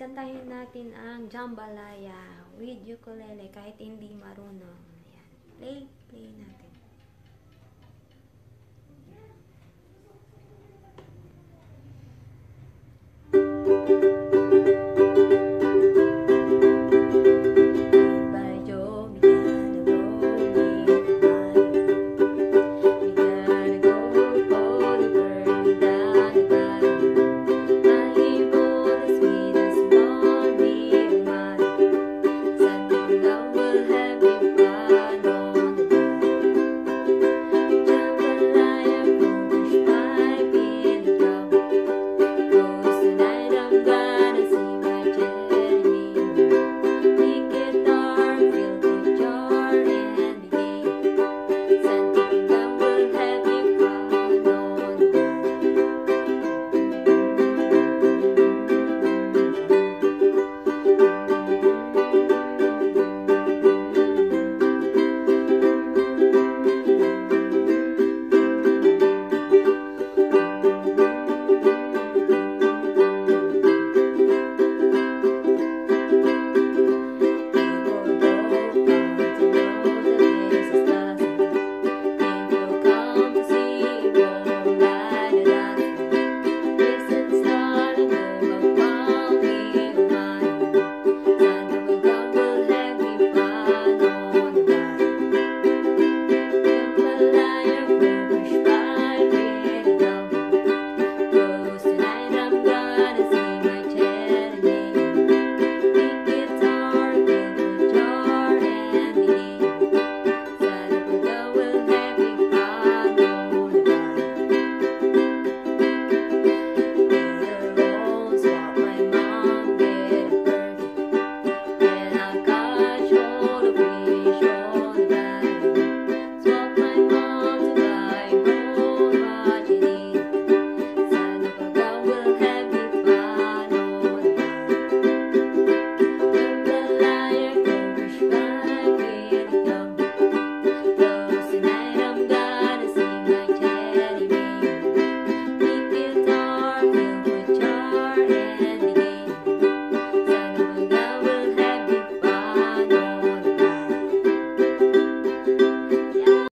kantahin natin ang Jambalaya with ukulele kahit hindi marunong. Ayan. Play, play natin.